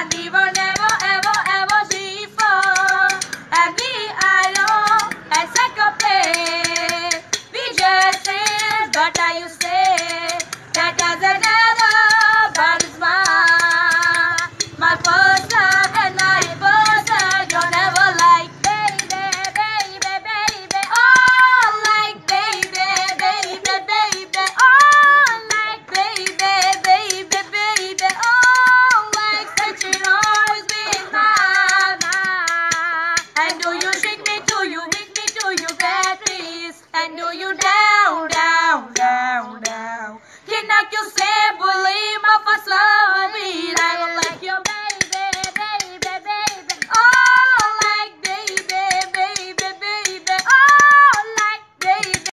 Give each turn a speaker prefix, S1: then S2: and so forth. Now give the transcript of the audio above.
S1: and never ever ever. And I know, We just say, I you that doesn't matter, but it's my. you shake me? Do you make me? Do you bad please? And do you down, down, down, down? Can I just say?